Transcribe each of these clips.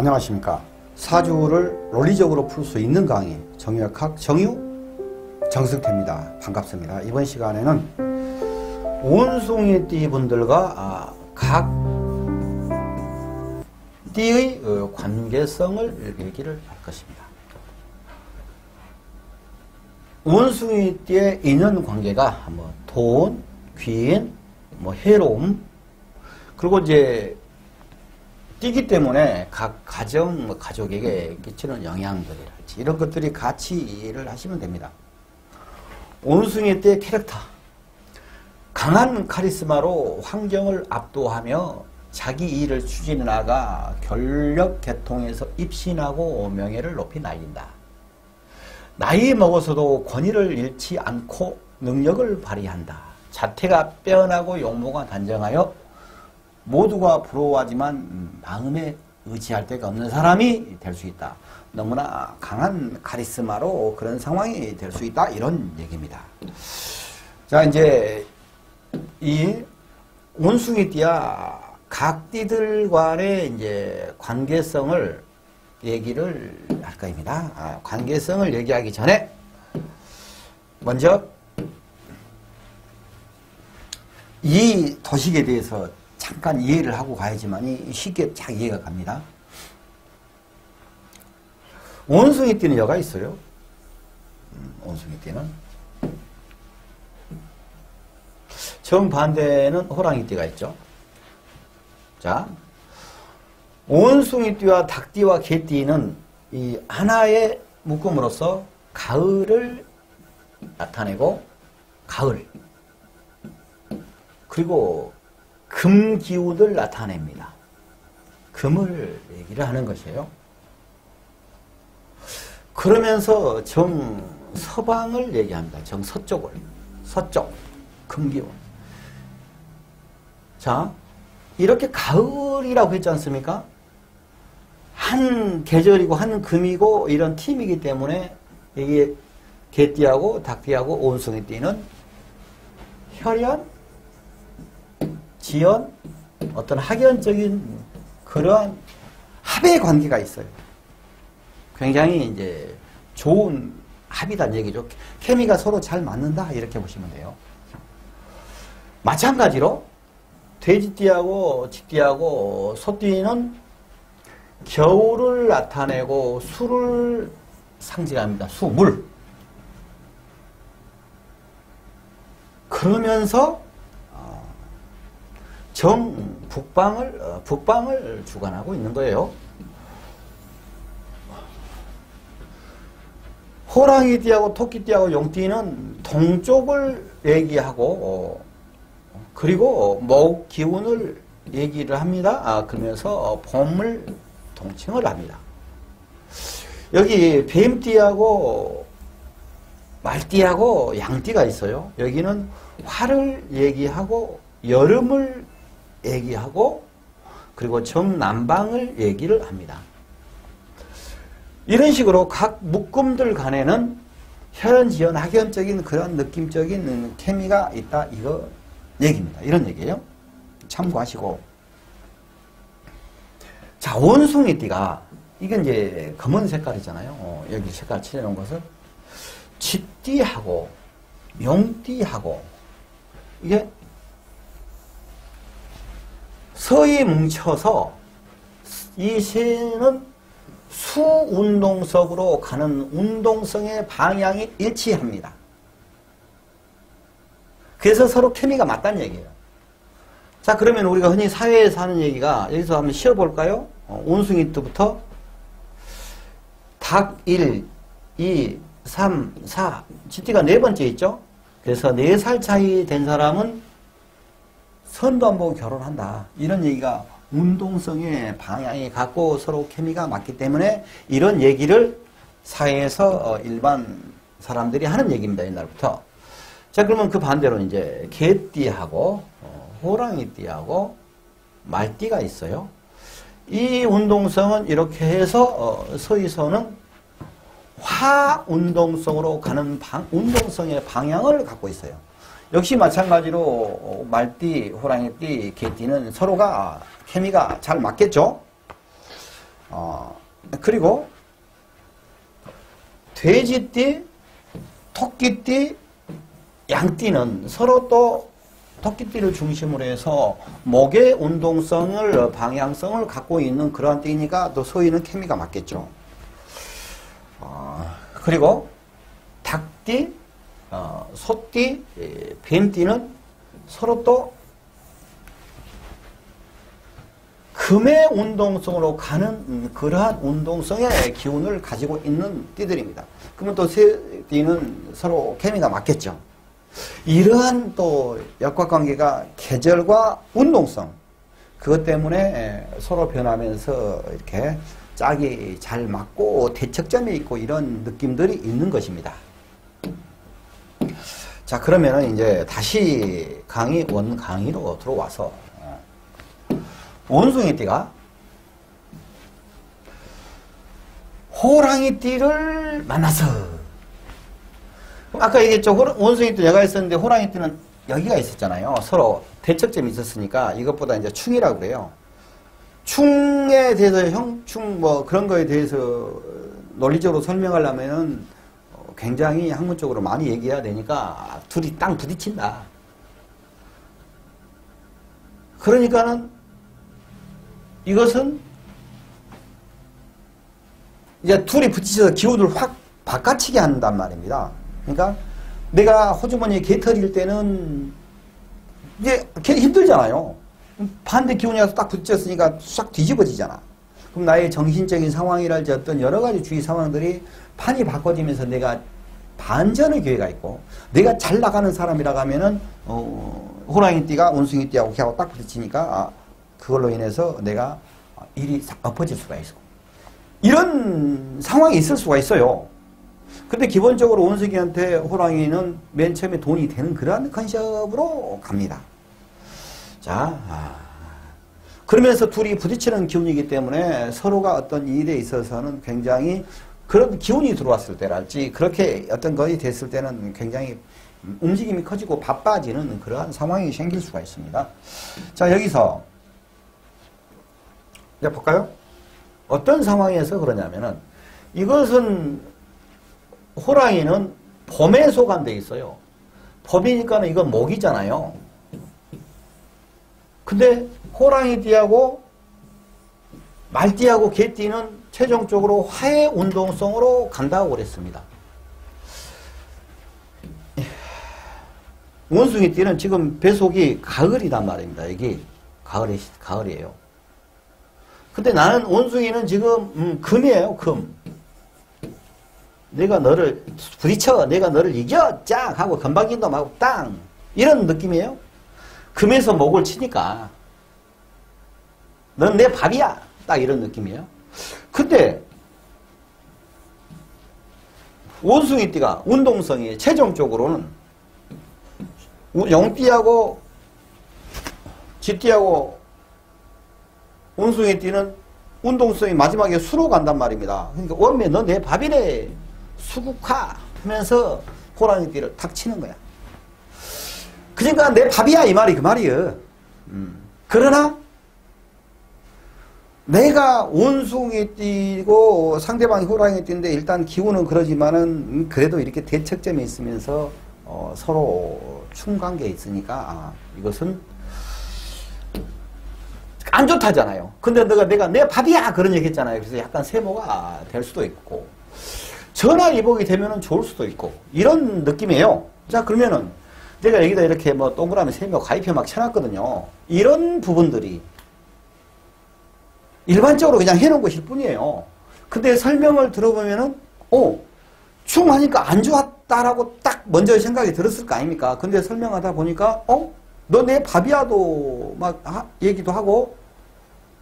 안녕하십니까. 사주를 논리적으로 풀 수 있는 강의 정유학학 정유 정승태입니다. 반갑습니다. 이번 시간에는 온숭이띠 분들과 아, 각 띠의 어, 관계성을 얘기를 할 것입니다. 원숭이 띠의 인연 관계가 뭐 돈, 귀인, 뭐 해로움, 그리고 이제 뛰기 때문에 각 가정, 뭐 가족에게 끼치는 영향들이랄지 이런 것들이 같이 이해를 하시면 됩니다. 온숭이 때 캐릭터 강한 카리스마로 환경을 압도하며 자기 일을 추진해 나가 권력 계통에서 입신하고 명예를 높이 날린다. 나이 먹어서도 권위를 잃지 않고 능력을 발휘한다. 자태가 빼어나고 용모가 단정하여 모두가 부러워하지만 마음에 의지할 데가 없는 사람이 될 수 있다. 너무나 강한 카리스마로 그런 상황이 될 수 있다. 이런 얘기입니다. 자, 이제 이 원숭이 띠야 각 띠들 간의 이제 관계성을 얘기를 할 겁니다. 아, 관계성을 얘기하기 전에 먼저 이 도식에 대해서 잠깐 이해를 하고 가야지만 쉽게 잘 이해가 갑니다. 원숭이 띠는 여가 있어요. 음, 원숭이 띠는. 정반대는 호랑이 띠가 있죠. 자, 원숭이 띠와 닭띠와 개띠는 이 하나의 묶음으로써 가을을 나타내고 가을 그리고 금 기운을 나타냅니다. 금을 얘기를 하는 것이에요. 그러면서 정 서방을 얘기합니다. 정 서쪽을 서쪽 금기운. 자 이렇게 가을이라고 했지 않습니까? 한 계절이고 한 금이고 이런 팀이기 때문에 이게 개띠하고 닭띠하고 온숭이띠는 혈연, 지연, 어떤 학연적인 그러한 합의 관계가 있어요. 굉장히 이제 좋은 합이란 얘기죠. 케미가 서로 잘 맞는다 이렇게 보시면 돼요. 마찬가지로 돼지띠하고 쥐띠하고 소띠는 겨울을 나타내고 술을 상징합니다. 수, 물. 그러면서 어, 정 북방을 어, 북방을 주관하고 있는 거예요. 호랑이띠하고 토끼띠하고 용띠는 동쪽을 얘기하고 어, 그리고 목 기운을 얘기를 합니다. 아, 그러면서 봄을 동칭을 합니다. 여기 뱀띠하고 말띠하고 양띠가 있어요. 여기는 화를 얘기하고 여름을 얘기하고 그리고 정남방을 얘기를 합니다. 이런 식으로 각 묶음들 간에는 혈연지연 학연적인 그런 느낌적인 케미가 있다 이거 얘기입니다. 이런 얘기예요. 참고하시고 자 원숭이 띠가 이건 이제 검은 색깔이잖아요. 어, 여기 색깔 칠해놓은 것을 쥐띠하고 용띠하고 이게 서에 뭉쳐서 이 새는 수운동성으로 가는 운동성의 방향이 일치합니다. 그래서 서로 케미가 맞다는 얘기예요. 자 그러면 우리가 흔히 사회에서 하는 얘기가 여기서 한번 쉬어볼까요? 어, 온숭이부터 닭 1, 2, 3, 4 쥐띠가 네 번째 있죠? 그래서 네 살 차이 된 사람은 선도 안 보고 결혼한다. 이런 얘기가 운동성의 방향이 같고 서로 케미가 맞기 때문에 이런 얘기를 사회에서 어, 일반 사람들이 하는 얘기입니다. 옛날부터. 자, 그러면 그 반대로 이제 개띠하고 어, 호랑이띠하고 말띠가 있어요. 이 운동성은 이렇게 해서 어, 서희서는 화 운동성으로 가는 방, 운동성의 방향을 갖고 있어요. 역시 마찬가지로 말띠, 호랑이띠, 개띠는 서로가 케미가 잘 맞겠죠? 어, 그리고 돼지띠, 토끼띠, 양띠는 서로 또 토끼띠를 중심으로 해서 목의 운동성을 방향성을 갖고 있는 그러한 띠니까 또 소위는 케미가 맞겠죠. 어, 그리고 닭띠, 어, 소띠, 에, 뱀띠는 서로 또 금의 운동성으로 가는 음, 그러한 운동성의 기운을 가지고 있는 띠들입니다. 그러면 또 세 띠는 서로 케미가 맞겠죠. 이러한 또 역학관계가 계절과 운동성 그것 때문에 서로 변하면서 이렇게 짝이 잘 맞고 대척점이 있고 이런 느낌들이 있는 것입니다. 자 그러면은 이제 다시 강의 원 강의로 들어와서 원숭이 띠가 호랑이 띠를 만나서 아까 얘기했죠. 원숭이 띠 여가 있었는데 호랑이 띠는 여기가 있었잖아요. 서로 대척점이 있었으니까 이것보다 이제 충이라고 그래요. 충에 대해서 형충 뭐 그런 거에 대해서 논리적으로 설명하려면은 굉장히 학문적으로 많이 얘기해야 되니까 둘이 땅 부딪힌다. 그러니까는 이것은 이제 둘이 부딪혀서 기운을 확 바꿔치게 한단 말입니다. 그러니까 내가 호주머니에 개털일 때는 이제 힘들잖아요. 반대 기운이 와서 딱 부딪혔으니까 싹 뒤집어지잖아. 그럼 나의 정신적인 상황이랄지 어떤 여러 가지 주위 상황들이 판이 바꿔지면서 내가 반전의 기회가 있고 내가 잘 나가는 사람이라고 하면은 어, 호랑이 띠가 원숭이 띠하고 걔하고 딱 부딪히니까 아, 그걸로 인해서 내가 일이 엎어질 수가 있어. 이런 상황이 있을 수가 있어요. 근데 기본적으로 원숭이한테 호랑이는 맨 처음에 돈이 되는 그러한 컨셉으로 갑니다. 자, 아. 그러면서 둘이 부딪히는 기운이기 때문에 서로가 어떤 일에 있어서는 굉장히 그런 기운이 들어왔을 때랄지 그렇게 어떤 것이 됐을 때는 굉장히 움직임이 커지고 바빠지는 그러한 상황이 생길 수가 있습니다. 자, 여기서 이제 볼까요? 어떤 상황에서 그러냐면은 이것은 호랑이는 봄에 소관돼 있어요. 봄이니까 이건 목이잖아요. 근데 호랑이띠하고 말띠하고 개띠는 최종적으로 화해 운동성으로 간다고 그랬습니다. 원숭이 띠는 지금 배속이 가을이란 말입니다. 여기 가을이 가을이에요. 근데 나는 원숭이는 지금 음, 금이에요. 금. 내가 너를 부딪혀 내가 너를 이겨 짱 하고 건방진도 하고 땅 이런 느낌이에요. 금에서 목을 치니까 넌 내 밥이야 딱 이런 느낌이에요. 근데 원숭이 띠가 운동성이 최종적으로는 영띠하고 쥐띠하고 원숭이 띠는 운동성이 마지막에 수로 간단 말입니다. 그러니까 원매 너 내 밥이래 수국화 하면서 호랑이 띠를 탁 치는 거야. 그러니까 내 밥이야 이 말이 그 말이에요. 음. 그러나 내가 원숭이띠고 상대방이 호랑이띠인데 일단 기운은 그러지만은 그래도 이렇게 대척점에 있으면서 어 서로 충관계에 있으니까 아 이것은 안 좋다잖아요. 근데 내가 내가 내 밥이야 그런 얘기 했잖아요. 그래서 약간 세모가 될 수도 있고 전화 이복이 되면은 좋을 수도 있고 이런 느낌이에요. 자 그러면은 내가 여기다 이렇게 뭐 동그라미 세모 가입해 막 쳐놨거든요. 이런 부분들이 일반적으로 그냥 해놓은 것일 뿐이에요. 근데 설명을 들어보면은 어 충하니까 안 좋았다라고 딱 먼저 생각이 들었을 거 아닙니까? 근데 설명하다 보니까 어? 너 내 밥이야도 막 하, 얘기도 하고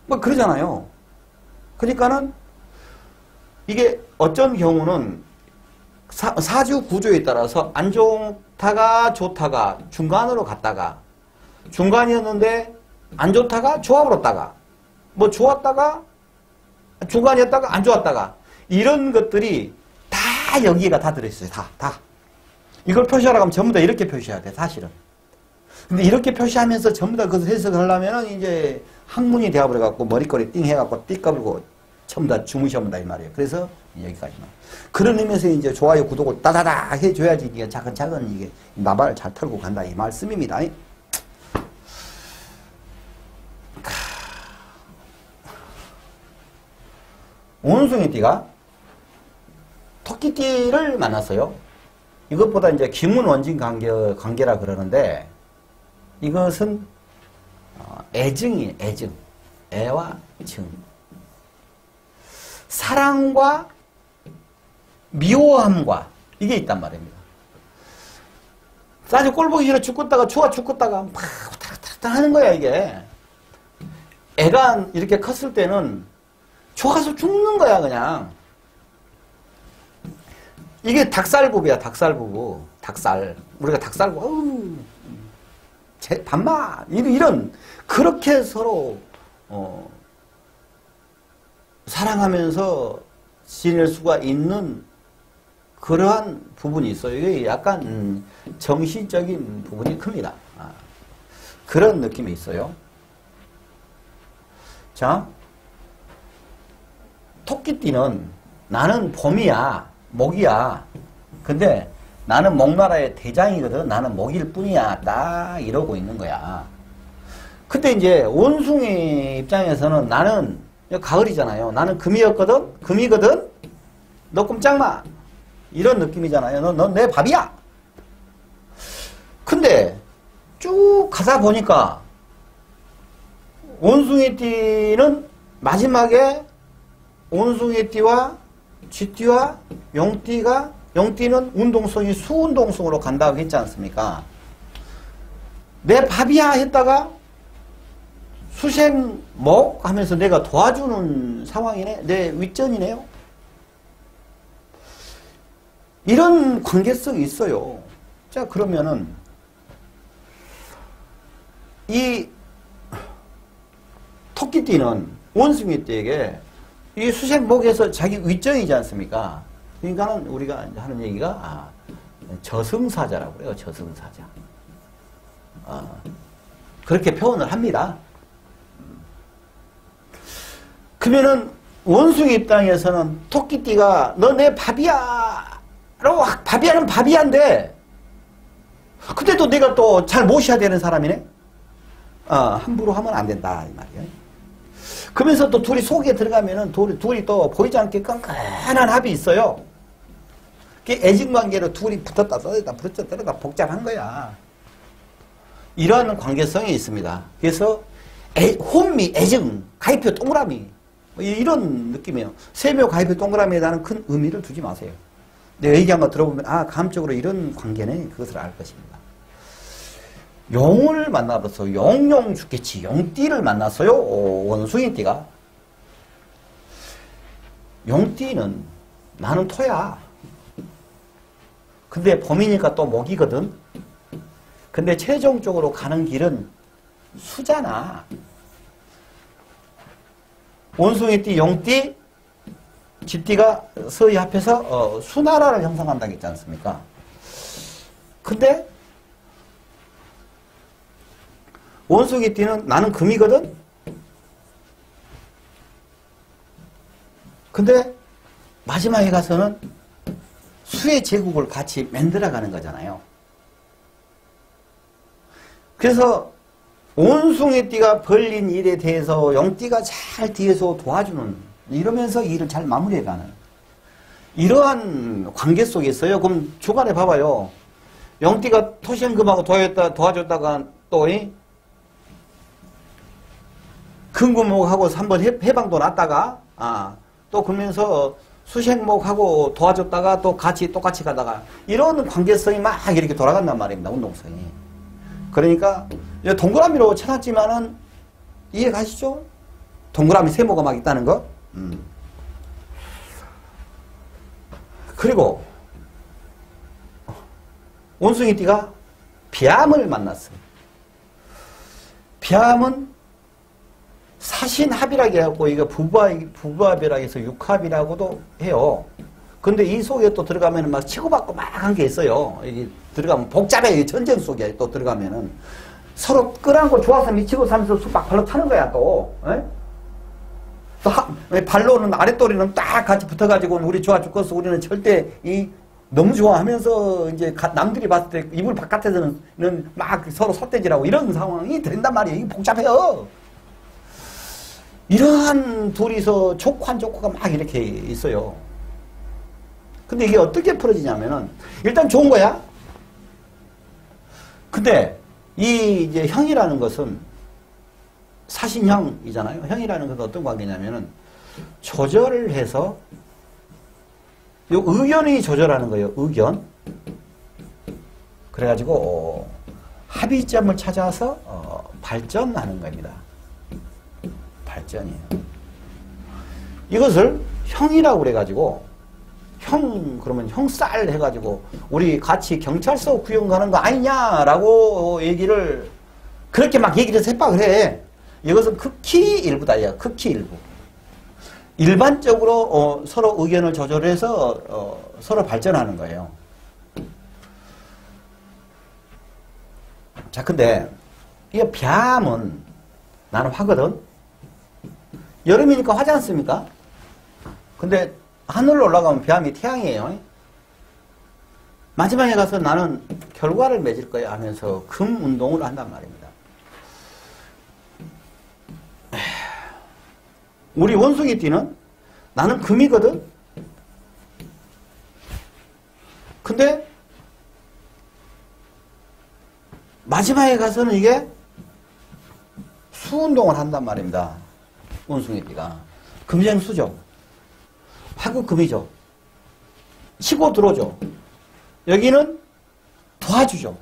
막 그러잖아요. 그러니까는 이게 어쩐 경우는 사, 주 구조에 따라서 안 좋다가 좋다가 중간으로 갔다가 중간이었는데 안 좋다가 좋아버렸다가 뭐 좋았다가 중간이었다가 안 좋았다가 이런 것들이 다 여기가 다 들어있어요. 다, 다. 이걸 표시하라고 하면 전부 다 이렇게 표시해야 돼, 사실은. 근데 이렇게 표시하면서 전부 다 그것을 해석을 하려면 이제 학문이 되어버려갖고 머리꼬리 띵 해갖고 띠 까불고 전부 다 주무셔본다 이 말이에요. 그래서 여기까지만. 그런 의미에서 이제 좋아요, 구독을 따다다 해줘야지 이게 차근차근 이게 나발을 잘 털고 간다 이 말씀입니다. 온숭이 띠가 토끼 띠를 만났어요. 이것보다 이제 기문 원진 관계, 관계라 그러는데 이것은 어, 애증이 애증. 애와 증. 사랑과 미워함과 이게 있단 말입니다. 사실 꼴 보기 싫어 죽겠다가 좋아 죽겠다가 막 타락타락 하는 거야 이게. 애가 이렇게 컸을 때는 좋아서 죽는 거야 그냥. 이게 닭살부부야 닭살부부. 닭살. 우리가 닭살부 어우 제, 반마 이런 그렇게 서로 어, 사랑하면서 지낼 수가 있는 그러한 부분이 있어요. 이게 약간 음, 정신적인 부분이 큽니다. 아, 그런 느낌이 있어요. 자, 토끼띠는 나는 봄이야, 목이야. 근데 나는 목나라의 대장이거든. 나는 목일 뿐이야. 딱 이러고 있는 거야. 그때 이제 원숭이 입장에서는 나는 가을이잖아요. 나는 금이었거든. 금이거든. 너 꼼짝마. 이런 느낌이잖아요. 너, 너내 밥이야. 근데 쭉 가다 보니까 원숭이띠는 마지막에 원숭이띠와 쥐띠와 용띠가 용띠는 운동성이 수운동성으로 간다고 했지 않습니까? 내 밥이야 했다가 수생목 하면서 내가 도와주는 상황이네. 내 윗전이네요. 이런 관계성이 있어요. 자 그러면은 이 토끼띠는 원숭이띠에게 이 수생목에서 자기 윗전이지 않습니까? 그러니까는 우리가 하는 얘기가 아, 저승사자라고 그래요. 저승사자. 아, 그렇게 표현을 합니다. 그러면은 원숭이 입장에서는 토끼띠가 너 내 밥이야 라고 밥이야는 밥이야인데 근데도 내가 또 잘 모셔야 되는 사람이네 어, 함부로 하면 안 된다 이 말이에요 그러면서 또 둘이 속에 들어가면은 둘이, 둘이 또 보이지 않게 끈끈한 합이 있어요 애증 관계로 둘이 붙었다 떨어졌다 붙었다 떨어졌다 복잡한 거야 이러한 관계성이 있습니다 그래서 애, 혼미, 애증, 가입표 동그라미 뭐 이런 느낌이에요. 세묘 가입표 동그라미에 대한 큰 의미를 두지 마세요. 내 얘기한 거 들어보면 아 감적으로 이런 관계네 그것을 알 것입니다. 용을 만나서 용용 죽겠지 용띠를 만났어요? 원숭이띠가? 용띠는 나는 토야. 근데 봄이니까 또 목이거든. 근데 최종적으로 가는 길은 수잖아. 원숭이띠, 용띠, 쥐띠가 서희 합해서 어, 수나라를 형성한다고 했지 않습니까? 근데 원숭이 띠는 나는 금이거든? 근데 마지막에 가서는 수의 제국을 같이 만들어가는 거잖아요. 그래서 온숭이 띠가 벌린 일에 대해서 용띠가 잘 뒤에서 도와주는 이러면서 일을 잘 마무리해가는 이러한 관계 속에 있어요. 그럼 주간에 봐봐요. 용띠가 토시금하고 도와줬다, 도와줬다가 또 금구목하고 한번 해방도 났다가 아, 또 그러면서 수생목하고 도와줬다가 또 같이 똑같이 가다가 이런 관계성이 막 이렇게 돌아간단 말입니다. 운동성이. 그러니까 동그라미로 쳐놨지만은 이해 가시죠? 동그라미 세모가 막 있다는 거. 음. 그리고 원숭이 띠가 비암을 만났습니다. 비암은 사신합이라고 해갖고 이거 부부합, 부부합이라고 해서 육합이라고도 해요. 근데 이 속에 또 들어가면 막 치고받고 막 한 게 있어요. 이게 들어가면 복잡해. 전쟁 속에 또 들어가면은. 서로 끌안고 좋아서 미치고 살면서 쑥박 발로 타는 거야 또. 에? 또 하, 발로는 아랫도리는 딱 같이 붙어가지고 우리 좋아 죽겠어. 우리는 절대 이 너무 좋아하면서 이제 가- 남들이 봤을 때 이불 바깥에서는 막 서로 삿대질하고 이런 상황이 된단 말이에요. 이게 복잡해요. 이러한 둘이서 안 좋고가 막 이렇게 있어요. 근데 이게 어떻게 풀어지냐면은 일단 좋은 거야. 근데 이 이제 형이라는 것은 사신형이잖아요. 형이라는 것은 어떤 관계냐면은 조절을 해서 요 의견이 조절하는 거예요. 의견. 그래가지고 어, 합의점을 찾아서 어, 발전하는 겁니다. 발전이에요. 이것을 형이라고 그래가지고 형 그러면 형쌀 해가지고 우리 같이 경찰서 구형 가는 거 아니냐라고 얘기를 그렇게 막 얘기를 새박을 해. 이것은 극히 일부다. 야 극히 일부. 일반적으로 어, 서로 의견을 조절해서 어, 서로 발전하는 거예요. 자, 근데 이 뱀은 나는 화거든. 여름이니까 화지 않습니까? 근데 하늘로 올라가면 뱀이 태양이에요. 마지막에 가서 나는 결과를 맺을 거야 하면서 금 운동을 한단 말입니다. 우리 원숭이 띠는 나는 금이거든? 근데 마지막에 가서는 이게 수운동을 한단 말입니다. 원숭이띠가. 금생수죠. 화구금이죠. 치고 들어오죠. 여기는 도와주죠.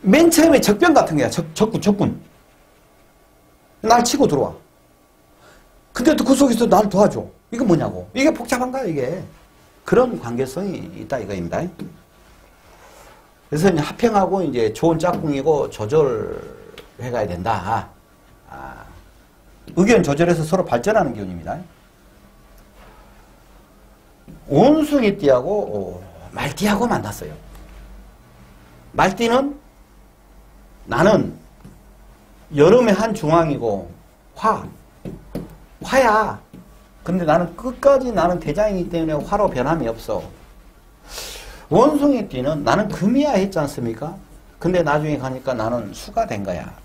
맨 처음에 적병 같은 거야. 적, 적군, 적군. 날 치고 들어와. 근데 또 그 속에서 나를 도와줘. 이거 뭐냐고. 이게 복잡한가요, 이게? 그런 관계성이 있다, 이거입니다. 그래서 이제 합평하고 이제 좋은 짝꿍이고 조절해 가야 된다. 아, 의견 조절해서 서로 발전하는 기운입니다. 온숭이띠하고 어, 말띠하고 만났어요. 말띠는 나는 여름의 한 중앙이고 화 화야. 근데 나는 끝까지 나는 대장이기 때문에 화로 변함이 없어. 원숭이띠는 나는 금이야 했지 않습니까? 근데 나중에 가니까 나는 수가 된 거야.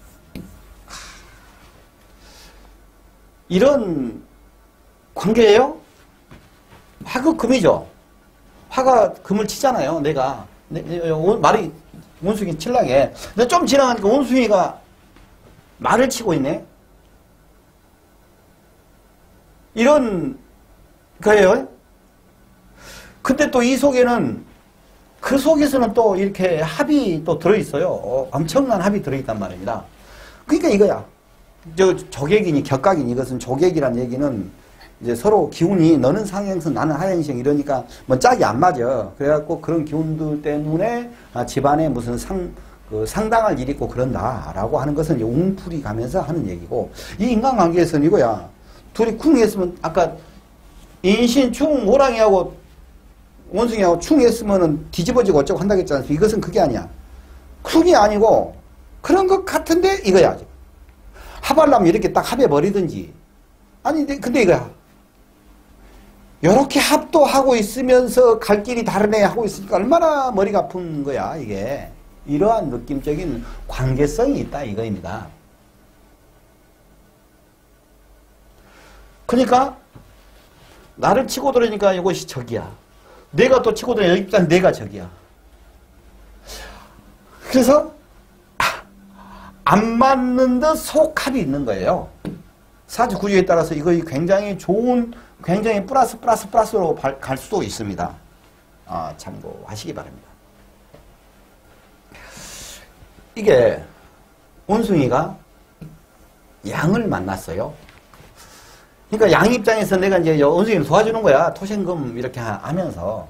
이런 관계예요? 화가 금이죠. 화가 금을 치잖아요. 내가 원- 말이 원숭이 칠라게. 근데 좀 지나가니까 원숭이가 말을 치고 있네. 이런 거예요. 근데 또 이 속에는 그 속에서는 또 이렇게 합이 또 들어있어요. 어, 엄청난 합이 들어있단 말입니다. 그러니까 이거야. 저 조객이니 격각이니 이것은 조객이란 얘기는 이제 서로 기운이 너는 상행성 나는 하행성 이러니까 뭐 짝이 안 맞아. 그래갖고 그런 기운들 때문에 아, 집안에 무슨 상, 그 상당할 일이 있고 그런다라고 하는 것은 이제 웅풀이 가면서 하는 얘기고 이 인간관계에서는 이거야. 둘이 쿵 했으면 아까 인신, 충, 호랑이하고 원숭이하고 충 했으면은 뒤집어지고 어쩌고 한다고 않습니까? 이것은 그게 아니야. 쿵이 아니고 그런 것 같은데 이거야. 합하려면 이렇게 딱 합해버리든지. 아니, 근데, 이거야. 요렇게 합도 하고 있으면서 갈 길이 다르네 하고 있으니까 얼마나 머리가 아픈 거야, 이게. 이러한 느낌적인 관계성이 있다, 이거입니다. 그러니까, 나를 치고 들으니까 이것이 적이야. 내가 또 치고 들으니까 내가 적이야. 그래서, 안 맞는 듯 속합이 있는 거예요. 사주 구조에 따라서 이거 굉장히 좋은, 굉장히 플러스, 플러스, 플러스로 발- 갈 수도 있습니다. 아, 참고하시기 바랍니다. 이게, 원숭이가 양을 만났어요. 그러니까 양 입장에서 내가 이제 원숭이를 도와주는 거야. 토생금 이렇게 하- 하면서.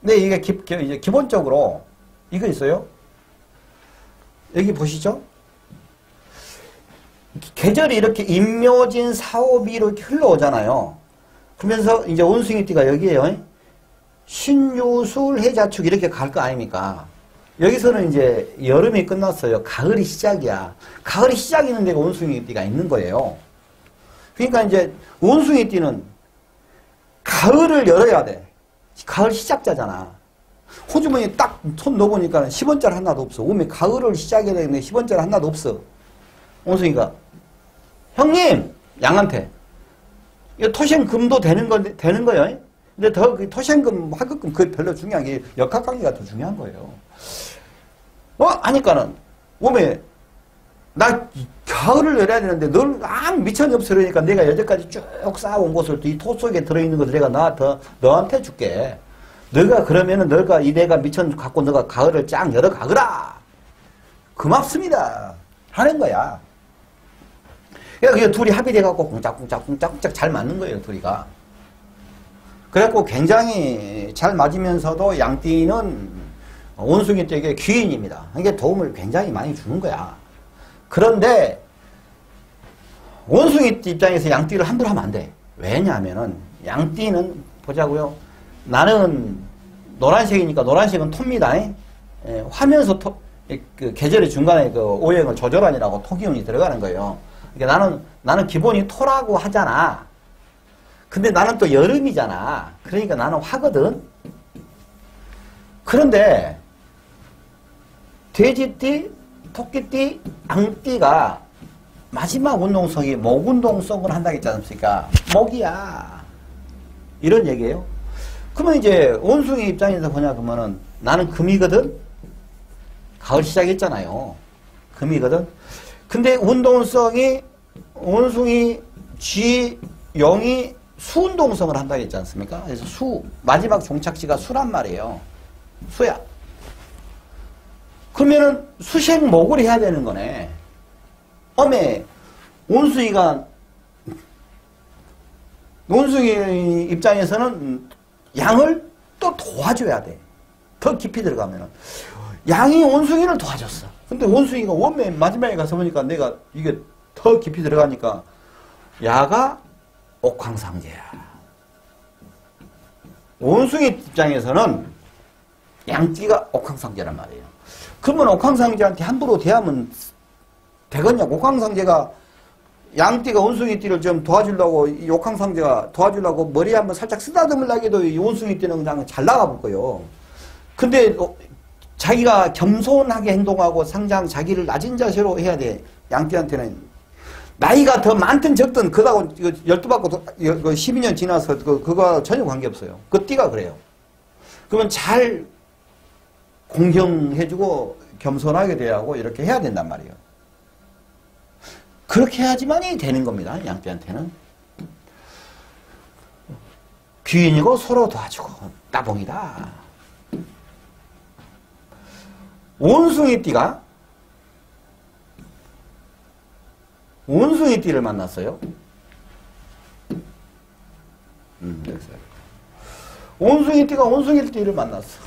근데 이게 기, 기- 이제 기본적으로 이거 있어요. 여기 보시죠. 계절이 이렇게 임묘진 사오비 이렇게 흘러오잖아요. 그러면서 이제 원숭이띠가 여기에요. 신유술 해자축 이렇게 갈 거 아닙니까? 여기서는 이제 여름이 끝났어요. 가을이 시작이야. 가을이 시작이는 데가 원숭이띠가 있는 거예요. 그러니까 이제 원숭이띠는 가을을 열어야 돼. 가을 시작자잖아. 호주머니 딱 손 넣어보니까 10원짜리 하나도 없어. 오면 가을을 시작해야 되는데 10원짜리 하나도 없어. 원숭이가 형님 양한테 이 토생금도 되는 거 되는 거예요. 근데 더 그 토생금 화급금 그 별로 중요한 게 역학관계가 더 중요한 거예요. 어 하니까는 오메 나 가을을 열어야 되는데 널 아무 미천이 없어 그러니까 내가 여태까지 쭉 쌓아온 것을 이 토 속에 들어있는 것을 내가 나더 너한테 줄게. 너가 그러면은 너가 이 내가 미천 갖고 너가 가을을 쫙 열어 가거라. 고맙습니다. 하는 거야. 그러니까 둘이 합의돼 갖고 쿵짝쿵짝쿵짝쿵짝 잘 맞는 거예요, 둘이가. 그래갖고 굉장히 잘 맞으면서도 양띠는 원숭이 댁의 귀인입니다. 이게 도움을 굉장히 많이 주는 거야. 그런데 원숭이 입장에서 양띠를 함부로 하면 안 돼. 왜냐하면은 양띠는 보자고요. 나는 노란색이니까 노란색은 톱니다. 예, 화면서 토, 그 계절의 중간에 그 오행을 조절하느라고 토기운이 들어가는 거예요. 그러니까 나는 나는 기본이 토라고 하잖아. 근데 나는 또 여름이잖아. 그러니까 나는 화거든. 그런데 돼지띠, 토끼띠, 양띠가 마지막 운동성이 목 운동성을 한다고 했지 않습니까? 목이야. 이런 얘기예요. 그러면 이제 원숭이 입장에서 뭐냐 그러면은 나는 금이거든. 가을 시작했잖아요. 금이거든. 근데 운동성이 원숭이 G 0이 수운동성을 한다고 했지 않습니까? 그래서 수 마지막 종착지가 수란 말이에요. 수야. 그러면은 수색 목을 해야 되는 거네. 어메 원숭이가 원숭이 입장에서는 양을 또 도와줘야 돼. 더 깊이 들어가면은 양이 원숭이를 도와줬어. 근데 원숭이가 원매 마지막에 가서 보니까 내가 이게 더 깊이 들어가니까 야가 옥황상제야. 원숭이 입장에서는 양띠가 옥황상제란 말이에요. 그러면 옥황상제한테 함부로 대하면 되겠냐? 옥황상제가 양띠가 원숭이띠를 좀 도와주려고 이 옥황상제가 도와주려고 머리 한번 살짝 쓰다듬으려고 해도 이 원숭이띠는 그냥 잘 나가 볼 거예요. 근데 어, 자기가 겸손하게 행동하고 상장 자기를 낮은 자세로 해야 돼. 양띠한테는 나이가 더 많든 적든 그다고 열두 받고 12년 그 지나서 그, 그거 전혀 관계없어요. 그 띠가 그래요. 그러면 잘 공경해주고 겸손하게 돼야 하고 이렇게 해야 된단 말이에요. 그렇게 해야지만이 되는 겁니다. 양띠한테는. 귀인이고 서로 도와주고 따봉이다. 원숭이 띠가 원숭이 띠를 만났어요. 음, 원숭이 띠가 원숭이 띠를 만났어.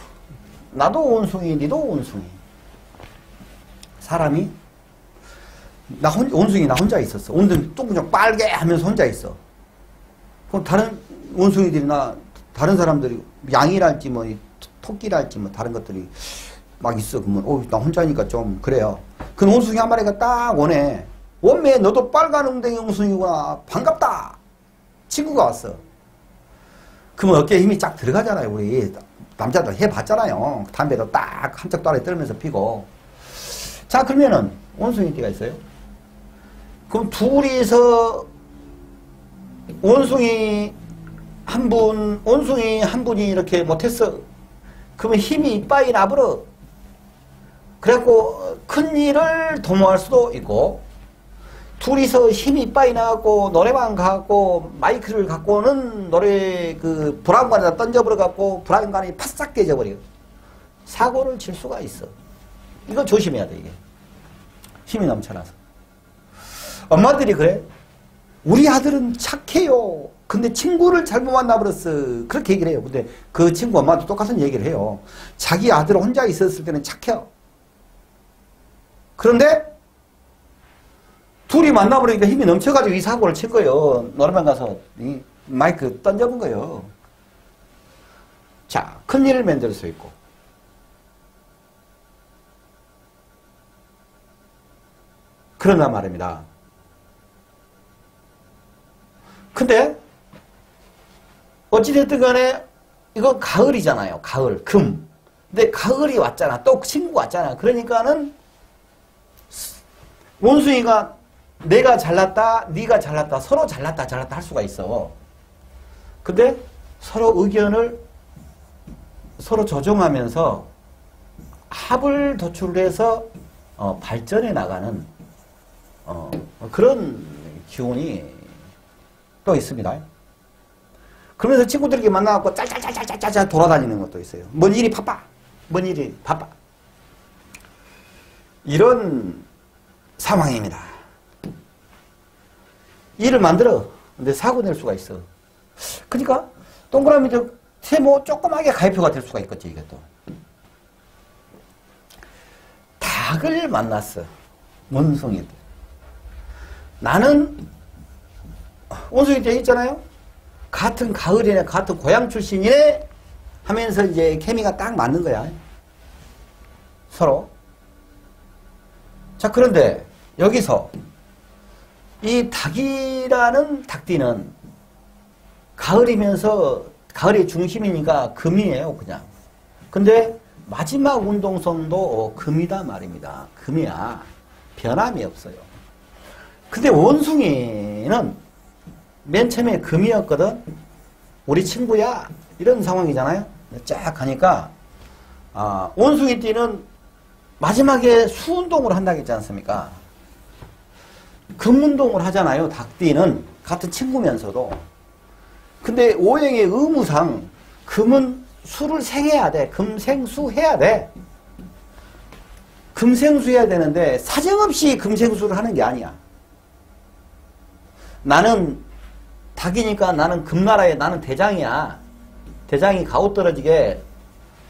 나도 원숭이, 니도 원숭이. 사람이 나 혼, 원숭이 나 혼자 있었어. 온등 똥그냥 빨개 하면서 혼자 있어. 그럼 다른 원숭이들이 나 다른 사람들이 양이랄지 뭐 토끼랄지 뭐 다른 것들이 막 있어. 그러면 어, 나 혼자니까 좀 그래요. 그 원숭이 한 마리가 딱 오네. 원매 너도 빨간 웅덩이 원숭이구나. 반갑다. 친구가 왔어. 그러면 어깨에 힘이 쫙 들어가잖아요. 우리 남자들 해봤잖아요. 담배도 딱 한쪽 다리 떨면서 피고. 자 그러면은 원숭이 띠가 있어요. 그럼 둘이서 원숭이 한 분, 원숭이 한 분이 이렇게 못했어. 그러면 힘이 이빠이 나버려. 그래갖고 큰 일을 도모할 수도 있고 둘이서 힘이 이빠이 나갖고 노래방 가고 마이크를 갖고는 노래 그 브라운관에다 던져버려 갖고 브라운관이 파싹 깨져버려. 사고를 칠 수가 있어. 이거 조심해야 돼 이게. 힘이 넘쳐나서. 엄마들이 그래. 우리 아들은 착해요. 근데 친구를 잘못 만나버렸어. 그렇게 얘기를 해요. 근데 그 친구 엄마도 똑같은 얘기를 해요. 자기 아들 혼자 있었을 때는 착해요. 그런데 둘이 만나버리니까 힘이 넘쳐가지고 이 사고를 칠 거예요. 노래방 가서 이 마이크 던져본 거예요. 자, 큰일을 만들 수 있고. 그러나 말입니다. 근데 어찌됐든 간에 이건 가을이잖아요. 가을, 금. 근데 가을이 왔잖아. 또 친구 왔잖아. 그러니까는 원숭이가 내가 잘났다, 네가 잘났다, 서로 잘났다, 잘났다 할 수가 있어. 근데 서로 의견을 서로 조정하면서 합을 도출해서 어, 발전해 나가는 어, 그런 기운이 또 있습니다. 그러면서 친구들끼리 만나갖고 짤짤짤짤짤짤 돌아다니는 것도 있어요. 뭔 일이 바빠. 뭔 일이 바빠. 이런 상황입니다. 일을 만들어. 근데 사고 낼 수가 있어. 그러니까 동그라미 세모 조그맣게 가입표가 될 수가 있겠지 이게 또. 닭을 만났어. 원숭이들. 나는 원숭이 때 있잖아요. 같은 가을이네, 같은 고향 출신이네 하면서 이제 케미가 딱 맞는 거야. 서로. 자, 그런데 여기서 이 닭이라는 닭띠는 가을이면서 가을의 중심이니까 금이에요, 그냥. 근데 마지막 운동성도 금이다 말입니다. 금이야. 변함이 없어요. 근데 원숭이는 맨 처음에 금이었거든. 우리 친구야. 이런 상황이잖아요. 쫙 가니까 아, 원숭이 띠는 마지막에 수운동을 한다고 했지 않습니까? 금운동을 하잖아요. 닭띠는 같은 친구면서도. 근데 오행의 의무상 금은 수를 생해야 돼. 금생수 해야 돼. 금생수 해야 되는데 사정없이 금생수를 하는 게 아니야. 나는 닭이니까 나는 금나라에 나는 대장이야. 대장이 가오 떨어지게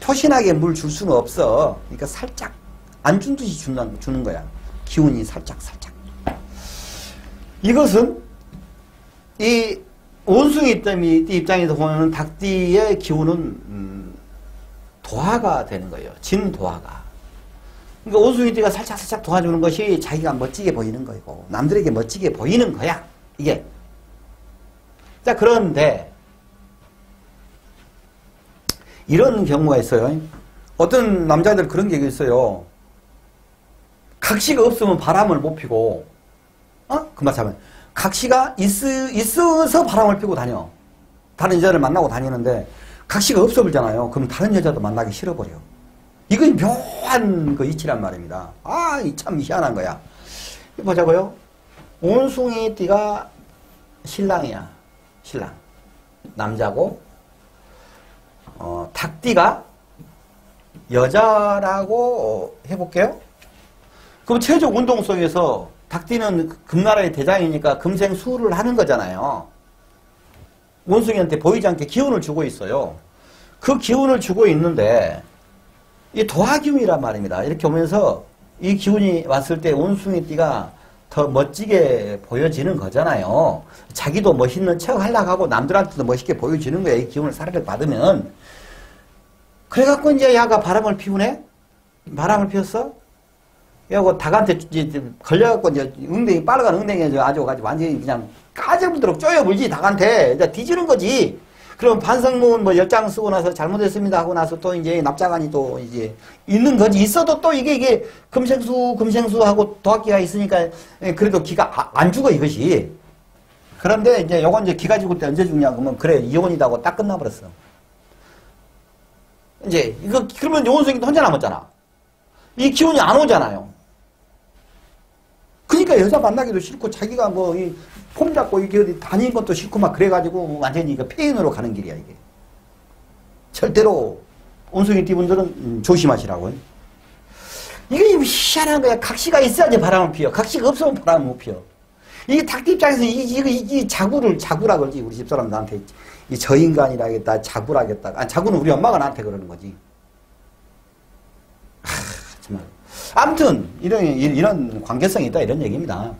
표신하게 물 줄 수는 없어. 그러니까 살짝 안 준 듯이 주는, 주는 거야. 기운이 살짝 살짝. 이것은 이 원숭이 띠 입장에서 보면 닭띠의 기운은 음, 도화가 되는 거예요. 진도화가. 그러니까 원숭이띠가 살짝 살짝 도와주는 것이 자기가 멋지게 보이는 거고 남들에게 멋지게 보이는 거야. 이게 자, 그런데 이런 경우가 있어요. 어떤 남자들 그런 게 있어요. 각시가 없으면 바람을 못 피고, 어? 그 말하면 각시가 있, 있어서 바람을 피고 다녀. 다른 여자를 만나고 다니는데 각시가 없어 버잖아요. 그럼 다른 여자도 만나기 싫어버려. 이건 묘한 그 이치란 말입니다. 아, 참 희한한 거야. 보자고요. 온숭이 띠가 신랑이야. 신랑. 남자고, 어, 닭띠가 여자라고 해볼게요. 그럼 체조 운동 속에서 닭띠는 금나라의 대장이니까 금생수를 하는 거잖아요. 원숭이한테 보이지 않게 기운을 주고 있어요. 그 기운을 주고 있는데 이 도화기운이란 말입니다. 이렇게 오면서 이 기운이 왔을 때 원숭이띠가 더 멋지게 보여지는 거잖아요. 자기도 멋있는 척 하려고 하고 남들한테도 멋있게 보여지는 거예요. 이 기운을 사례를 받으면. 그래갖고 이제 야가 바람을 피우네? 바람을 피웠어? 야고 닭한테 걸려갖고 이제 웅덩이, 빨간 웅덩이에 아주 완전히 그냥 까져물도록 쪼여물지, 닭한테. 이제 뒤지는 거지. 그럼 반성문 뭐 열 장 쓰고 나서 잘못했습니다 하고 나서 또 이제 납작안이 또 이제 있는 거지. 있어도 또 이게 이게 금생수, 금생수 하고 도학기가 있으니까 예, 그래도 기가 아, 안 죽어 이것이. 그런데 이제 요건 이제 기가 죽을 때 언제 죽냐 그러면 그래 이혼이다고 딱 끝나버렸어. 이제 이거 그러면 요원생이 혼자 남았잖아. 이 기운이 안 오잖아요. 그러니까 여자 만나기도 싫고 자기가 뭐 이 폼 잡고 이게 어디 다니는 것도 싫고 막 그래가지고 완전히 이거 폐인으로 가는 길이야 이게. 절대로 온숭이 띠분들은 음, 조심하시라고요. 이게 좀 희한한 거야. 각시가 있어야지 바람을 피워. 각시가 없으면 바람을 못 피워. 이게 닭띠 입장에서 이, 이, 이, 이 자구를, 자구라 그러지. 우리 집사람 나한테. 이 저 인간이라겠다. 자구라겠다. 아, 자구는 우리 엄마가 나한테 그러는 거지. 하, 정말. 아무튼, 이런, 이런 관계성이 있다. 이런 얘기입니다.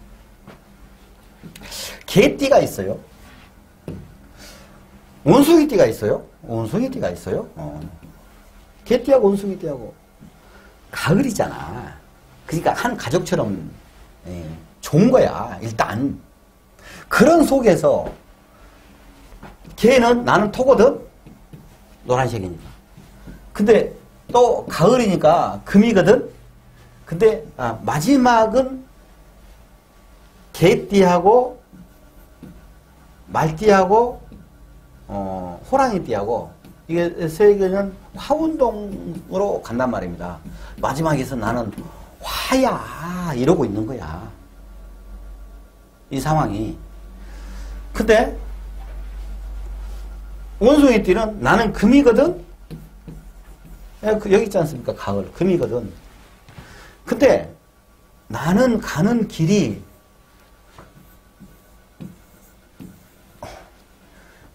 개띠가 있어요. 원숭이띠가 있어요. 원숭이띠가 있어요. 어. 개띠하고 원숭이띠하고 가을이잖아. 그러니까 한 가족처럼 예. 좋은 거야, 일단. 그런 속에서 걔는 나는 토거든? 노란색이니까. 근데 또 가을이니까 금이거든? 근데 아, 마지막은 개띠하고 말띠하고 어, 호랑이띠하고 이게 세 개는 화운동으로 간단 말입니다. 마지막에서 나는 화야 이러고 있는 거야. 이 상황이. 근데 원숭이 띠는 나는 금이거든. 예, 그 여기 있지 않습니까? 가을 금이거든. 근데 나는 가는 길이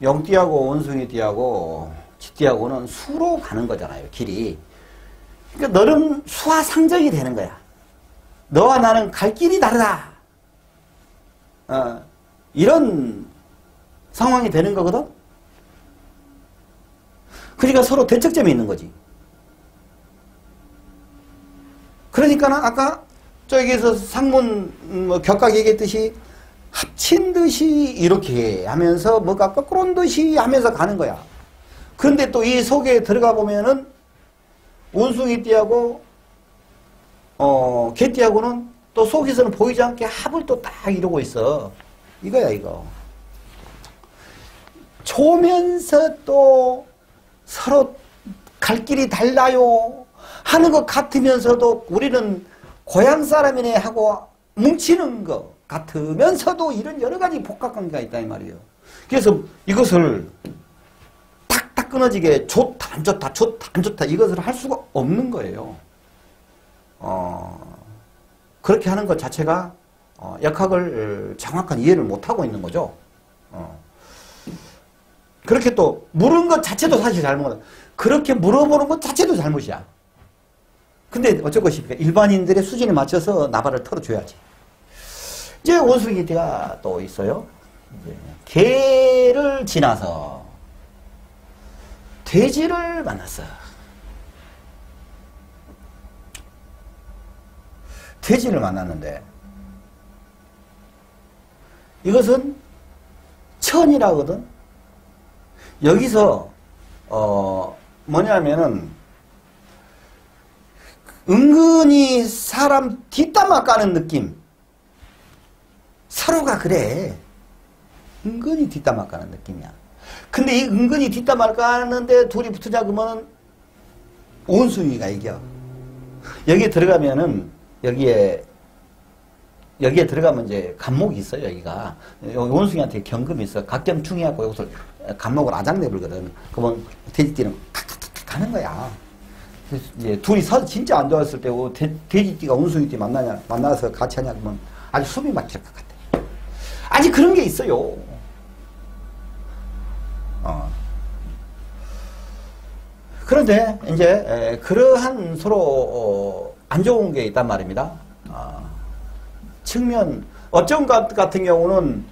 영띠하고 원숭이띠하고 쥐띠하고는 수로 가는 거잖아요. 길이. 그러니까 너는 수와 상정이 되는 거야. 너와 나는 갈 길이 다르다. 어, 이런 상황이 되는 거거든. 그러니까 서로 대척점이 있는 거지. 그러니까는 아까 저기에서 상문 뭐 격각 얘기했듯이 합친 듯이 이렇게 하면서 뭐가 거꾸로 듯이 하면서 가는 거야. 그런데 또 이 속에 들어가 보면은 원숭이 띠하고 어 개띠하고는 또 속에서는 보이지 않게 합을 또 딱 이루고 있어. 이거야 이거. 조면서 또 서로 갈 길이 달라요 하는 것 같으면서도 우리는 고향 사람이네 하고 뭉치는 것 같으면서도 이런 여러 가지 복합관계가 있다 이 말이에요. 그래서 이것을 탁탁 끊어지게 좋다 안 좋다 좋다 안 좋다 이것을 할 수가 없는 거예요. 어, 그렇게 하는 것 자체가 어, 역학을 정확한 이해를 못하고 있는 거죠. 어. 그렇게 또 물은 것 자체도 사실 잘못이다. 그렇게 물어보는 것 자체도 잘못이야. 근데 어쩔 것입니까? 일반인들의 수준에 맞춰서 나발을 털어줘야지. 이제 원숭이띠가 또 있어요. 개를 지나서 돼지를 만났어. 돼지를 만났는데 이것은 천이라거든. 여기서 어 뭐냐면은 은근히 사람 뒷담화 까는 느낌. 서로가 그래. 은근히 뒷담화 까는 느낌이야. 근데 이 은근히 뒷담화를 까는데 둘이 붙으자 그러면 온순이가 이겨. 여기에 들어가면은 여기에 여기에 들어가면 이제 감목이 있어요, 여기가. 원숭이한테 경금이 있어. 각경충해갖고 이것을 감목을 아작내불거든. 그러면 돼지띠는 탁탁탁 가는 거야. 이제 둘이 서 진짜 안 좋았을 돼, 돼지띠가 원숭이띠 만나냐, 만나서 같이 하냐, 그러면 아주 숨이 막힐 것 같아. 아직 그런 게 있어요. 어. 그런데 이제 그러한 서로 어, 안 좋은 게 있단 말입니다. 어. 측면 어쩐 것 같은 경우는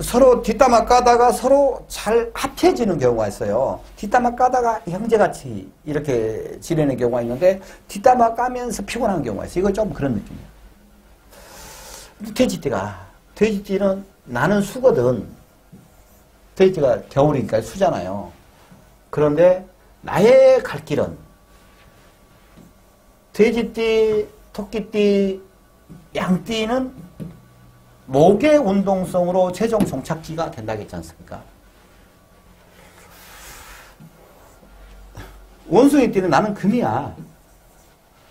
서로 뒷담화 까다가 서로 잘 합해지는 경우가 있어요. 뒷담화 까다가 형제같이 이렇게 지내는 경우가 있는데 뒷담화 까면서 피곤한 경우가 있어요. 이거 좀 그런 느낌이에요. 돼지띠가 돼지띠는 나는 수거든. 돼지띠가 겨울이니까 수잖아요. 그런데 나의 갈 길은 돼지띠, 토끼띠, 양띠는 목의 운동성으로 최종 종착지가 된다겠지 않습니까? 원숭이 띠는 나는 금이야.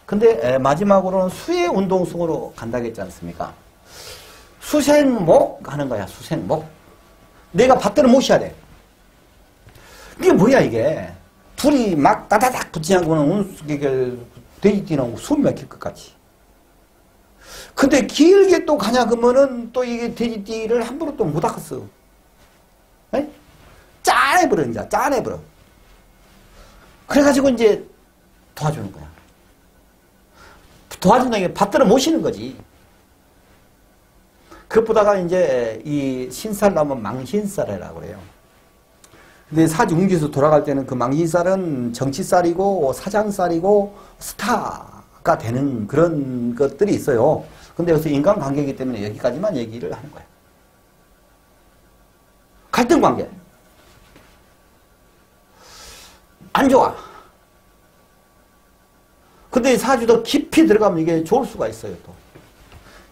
근데 마지막으로는 수의 운동성으로 간다겠지 않습니까? 수생목 하는 거야, 수생목. 내가 밭대를 모셔야 돼. 이게 뭐야, 이게. 둘이 막 따다닥 붙지 않고는 돼지띠는 숨 막힐 것 같이. 근데 길게 또 가냐 그러면은 또 이게 돼지띠를 함부로 또 못 닦았어. 에? 짜내버려 이제 짜내버려. 그래가지고 이제 도와주는 거야. 도와준다는 게 받들어 모시는 거지. 그것보다가 이제 이 신살 나면 망신살이라고 그래요. 근데 사지웅지에서 돌아갈 때는 그 망신살은 정치살이고 사장살이고 스타가 되는 그런 것들이 있어요. 근데 여기서 인간관계이기 때문에 여기까지만 얘기를 하는 거예요. 갈등관계. 안 좋아. 근데 사주 더 깊이 들어가면 이게 좋을 수가 있어요, 또.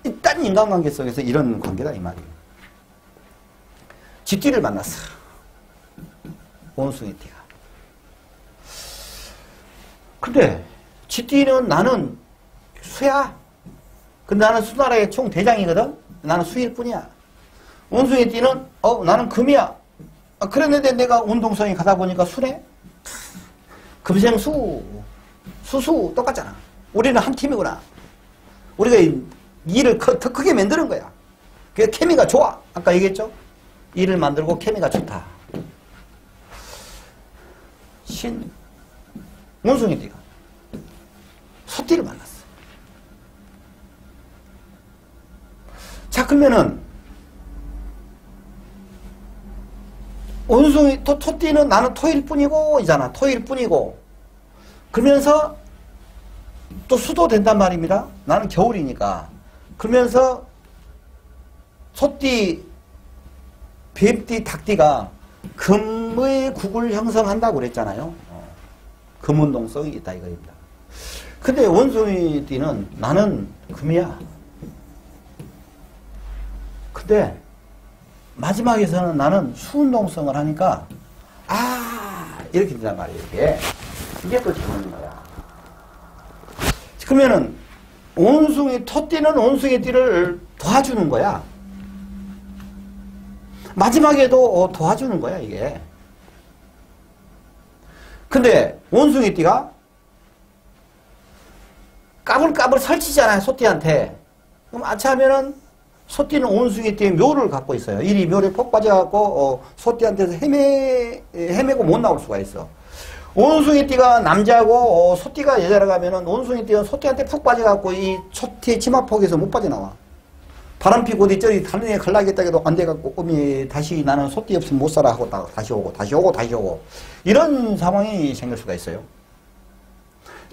일단 인간관계 속에서 이런 관계다, 이 말이에요. 쥐띠를 만났어. 원숭이 띠가. 근데 쥐띠는 나는 수야. 근데 나는 수나라의 총 대장이거든. 나는 수일 뿐이야. 원숭이 띠는 어 나는 금이야. 아, 그랬는데 내가 운동성이 가다 보니까 수네. 금생수, 수수 똑같잖아. 우리는 한 팀이구나. 우리가 일을 더 크게 만드는 거야. 그 케미가 좋아. 아까 얘기했죠? 일을 만들고 케미가 좋다. 신, 원숭이 띠가 소띠를 만났어. 자, 그러면은, 원숭이, 토, 토띠는 나는 토일 뿐이고, 이잖아. 토일 뿐이고. 그러면서 또 수도 된단 말입니다. 나는 겨울이니까. 그러면서 소띠, 뱀띠, 닭띠가 금의 국을 형성한다고 그랬잖아요. 어. 금운동성이 있다 이거입니다. 근데 원숭이띠는 나는 금이야. 근데 마지막에서는 나는 수운동성을 하니까 아 이렇게 된단 말이에요. 이게 이게 또 재밌는 거야. 그러면은 원숭이 토띠는 원숭이 띠를 도와주는 거야. 마지막에도 어, 도와주는 거야 이게. 근데 원숭이 띠가 까불까불 설치잖아요 소띠한테. 그럼 아차하면은 소띠는 원숭이 띠의 묘를 갖고 있어요. 이리 묘를 폭 빠져갖고 어, 소띠한테서 헤매 헤매고 못 나올 수가 있어. 원숭이띠가 남자고 어, 소띠가 여자라 가면은 원숭이띠는 소띠한테 푹 빠져갖고 이 소띠의 치마폭에서 못 빠져나와. 바람 피고 어디 저기 다른 애 갈라겠다 해도 안 돼갖고 꿈이 다시 나는 소띠 없으면 못 살아 하고 다시 오고 다시 오고 다시 오고 이런 상황이 생길 수가 있어요.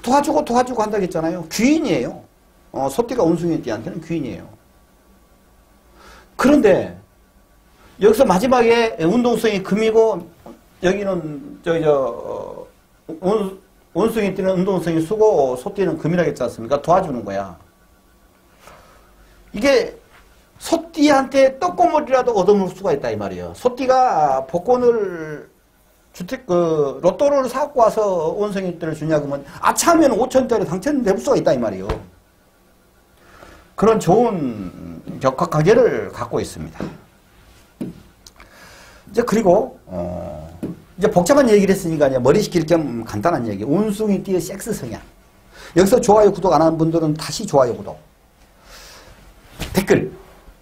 도와주고 도와주고 한다고 했잖아요. 귀인이에요. 어, 소띠가 원숭이띠한테는 귀인이에요. 그런데 여기서 마지막에 운동성이 금이고 여기는 저기 저 원, 원숭이 띠는 운동성이 수고 소띠는 금이라고 했지 않습니까? 도와주는 거야. 이게 소띠한테 떡고물이라도 얻어먹을 수가 있다 이 말이에요. 소띠가 복권을 주택 그 로또를 사고 와서 원숭이 띠를 주냐 그러면 아차하면 5천짜리 당첨될 수가 있다 이 말이에요. 그런 좋은 격학관계를 갖고 있습니다. 이제 그리고 어 이제 복잡한 얘기를 했으니까 이제 머리 식힐 겸 간단한 얘기. 운숭이 띠의 섹스 성향. 여기서 좋아요 구독 안 하는 분들은 다시 좋아요 구독. 댓글.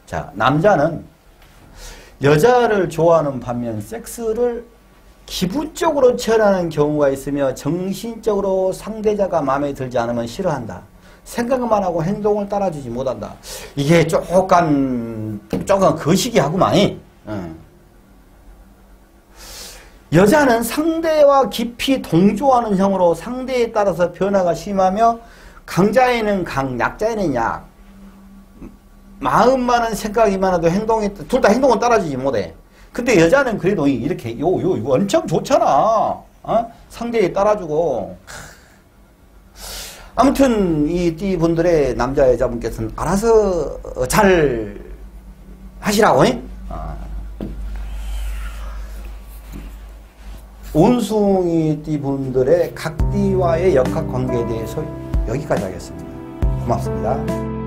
자 남자는 여자를 좋아하는 반면 섹스를 기분적으로 취하는 경우가 있으며 정신적으로 상대자가 마음에 들지 않으면 싫어한다. 생각만 하고 행동을 따라주지 못한다. 이게 조금 조금 거시기하구만. 응. 여자는 상대와 깊이 동조하는 형으로 상대에 따라서 변화가 심하며 강자에는 강, 약자에는 약. 마음만은 생각이 많아도 행동이 둘 다 행동은 따라주지 못해. 근데 여자는 그래도 이렇게 요요 이거 엄청 좋잖아. 어? 상대에 따라주고. 아무튼 이 띠분들의 남자 여자분께서는 알아서 잘 하시라고. 어. 온숭이 띠 분들의 각 띠와의 역학 관계에 대해서 여기까지 하겠습니다. 고맙습니다.